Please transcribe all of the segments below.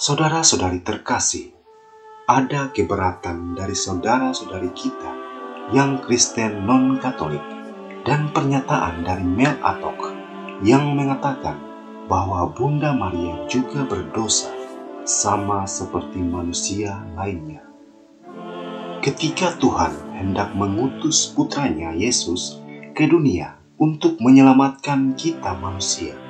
Saudara-saudari terkasih, ada keberatan dari saudara-saudari kita yang Kristen non-Katolik dan pernyataan dari Mel Atok yang mengatakan bahwa Bunda Maria juga berdosa sama seperti manusia lainnya. Ketika Tuhan hendak mengutus putranya Yesus ke dunia untuk menyelamatkan kita manusia,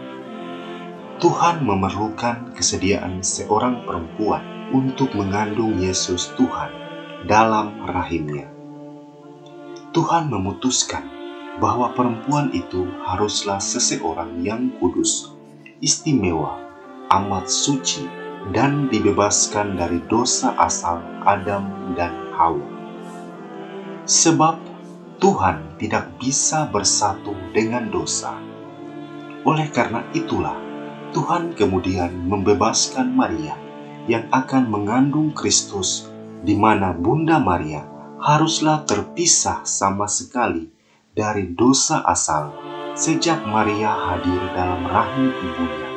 Tuhan memerlukan kesediaan seorang perempuan untuk mengandung Yesus Tuhan dalam rahimnya. Tuhan memutuskan bahwa perempuan itu haruslah seseorang yang kudus, istimewa, amat suci, dan dibebaskan dari dosa asal Adam dan Hawa. Sebab Tuhan tidak bisa bersatu dengan dosa. Oleh karena itulah, Tuhan kemudian membebaskan Maria yang akan mengandung Kristus, di mana Bunda Maria haruslah terpisah sama sekali dari dosa asal sejak Maria hadir dalam rahim ibunya.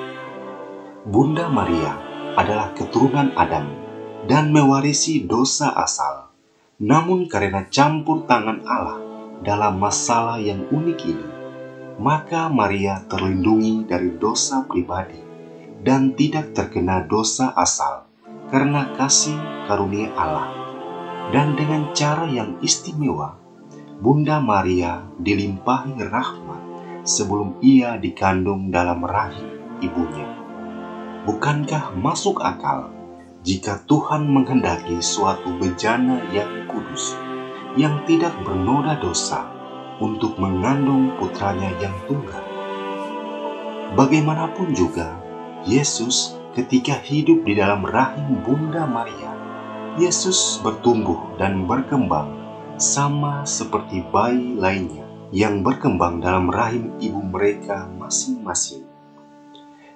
Bunda Maria adalah keturunan Adam dan mewarisi dosa asal. Namun karena campur tangan Allah dalam masalah yang unik ini, maka Maria terlindungi dari dosa pribadi dan tidak terkena dosa asal karena kasih karunia Allah. Dan dengan cara yang istimewa, Bunda Maria dilimpahi rahmat sebelum ia dikandung dalam rahim ibunya. Bukankah masuk akal jika Tuhan menghendaki suatu bejana yang kudus, yang tidak bernoda dosa, untuk mengandung putranya yang tunggal. Bagaimanapun juga, Yesus ketika hidup di dalam rahim Bunda Maria, Yesus bertumbuh dan berkembang sama seperti bayi lainnya yang berkembang dalam rahim ibu mereka masing-masing.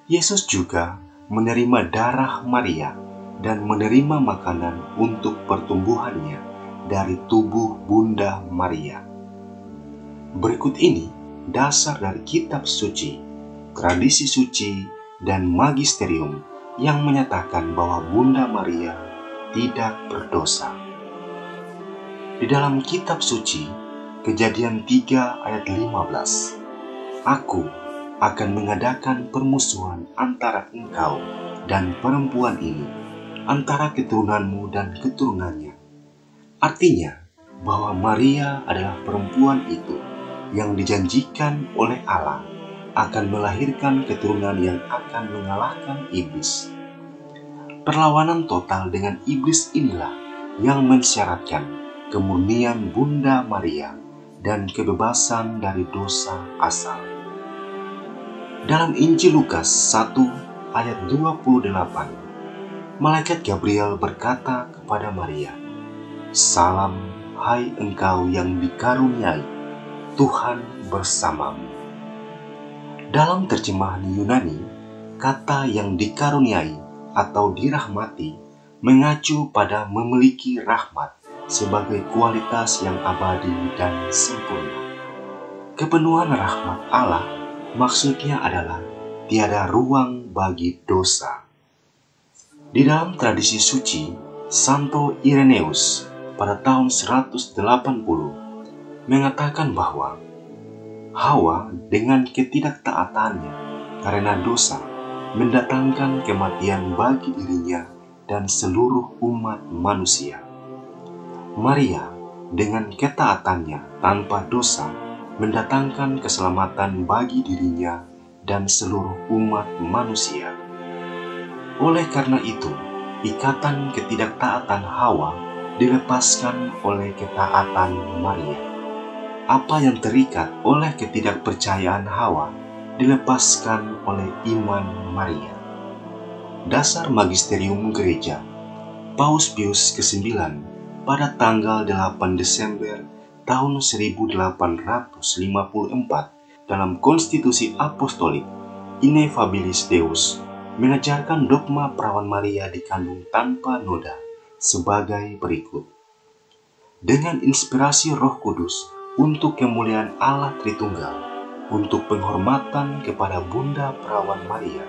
Yesus juga menerima darah Maria dan menerima makanan untuk pertumbuhannya dari tubuh Bunda Maria. Berikut ini dasar dari kitab suci, tradisi suci, dan magisterium yang menyatakan bahwa Bunda Maria tidak berdosa. Di dalam kitab suci, kejadian 3 ayat 15, Aku akan mengadakan permusuhan antara engkau dan perempuan ini, antara keturunanmu dan keturunannya. Artinya, bahwa Maria adalah perempuan itu yang dijanjikan oleh Allah akan melahirkan keturunan yang akan mengalahkan iblis. Perlawanan total dengan iblis inilah yang mensyaratkan kemurnian Bunda Maria dan kebebasan dari dosa asal. Dalam Injil Lukas 1 ayat 28, Malaikat Gabriel berkata kepada Maria, Salam hai engkau yang dikaruniai Tuhan bersamamu. Dalam terjemahan Yunani, kata yang dikaruniai atau dirahmati mengacu pada memiliki rahmat sebagai kualitas yang abadi dan sempurna. Kepenuhan rahmat Allah maksudnya adalah tiada ruang bagi dosa. Di dalam tradisi suci, Santo Ireneus pada tahun 180 mengatakan bahwa Hawa dengan ketidaktaatannya karena dosa mendatangkan kematian bagi dirinya dan seluruh umat manusia. Maria dengan ketaatannya tanpa dosa mendatangkan keselamatan bagi dirinya dan seluruh umat manusia. Oleh karena itu, ikatan ketidaktaatan Hawa dilepaskan oleh ketaatan Maria apa yang terikat oleh ketidakpercayaan Hawa dilepaskan oleh iman Maria. Dasar Magisterium Gereja Paus Pius ke-9 pada tanggal 8 Desember tahun 1854 dalam Konstitusi Apostolik Ineffabilis Deus mengajarkan dogma perawan Maria dikandung tanpa noda sebagai berikut. Dengan inspirasi Roh Kudus, untuk kemuliaan Allah Tritunggal, untuk penghormatan kepada Bunda Perawan Maria,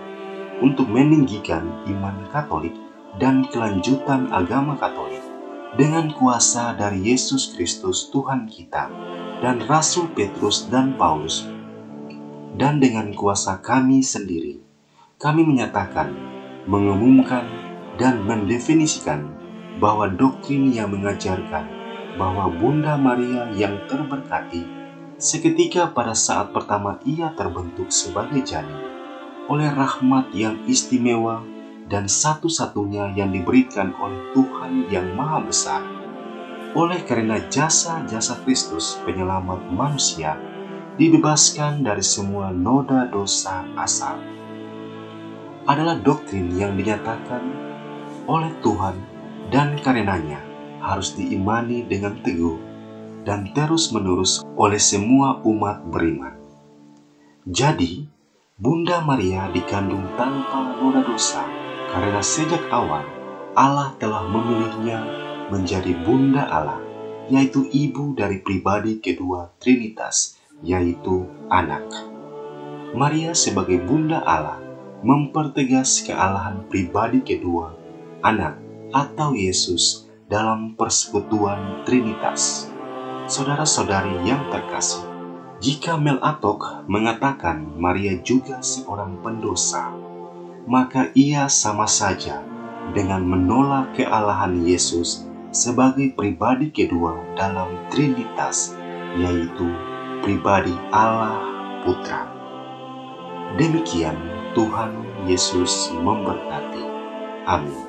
untuk meninggikan iman Katolik dan kelanjutan agama Katolik dengan kuasa dari Yesus Kristus Tuhan kita dan Rasul Petrus dan Paulus dan dengan kuasa kami sendiri kami menyatakan, mengumumkan, dan mendefinisikan bahwa doktrin yang mengajarkan bahwa Bunda Maria yang terberkati seketika pada saat pertama ia terbentuk sebagai janin oleh rahmat yang istimewa dan satu-satunya yang diberikan oleh Tuhan yang Maha Besar. Oleh karena jasa-jasa Kristus penyelamat manusia dibebaskan dari semua noda dosa asal adalah doktrin yang dinyatakan oleh Tuhan dan karenanya harus diimani dengan teguh dan terus-menerus oleh semua umat beriman. Jadi, Bunda Maria dikandung tanpa noda dosa karena sejak awal Allah telah memilihnya menjadi Bunda Allah, yaitu ibu dari pribadi kedua Trinitas, yaitu anak. Maria sebagai Bunda Allah mempertegas kealahan pribadi kedua, anak atau Yesus dalam persekutuan Trinitas. Saudara-saudari yang terkasih, jika Mel Atok mengatakan Maria juga seorang pendosa, maka ia sama saja dengan menolak kealahan Yesus sebagai pribadi kedua dalam Trinitas, yaitu pribadi Allah Putra. Demikian Tuhan Yesus memberkati. Amin.